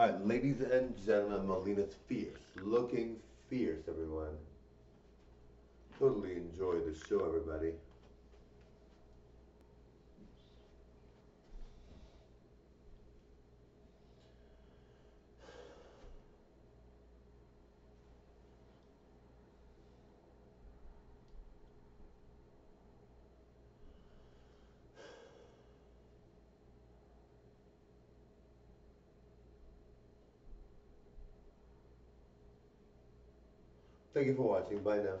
All right, ladies and gentlemen, Mileena's fierce, looking fierce, everyone. Totally enjoy the show, everybody. Thank you for watching. Bye now.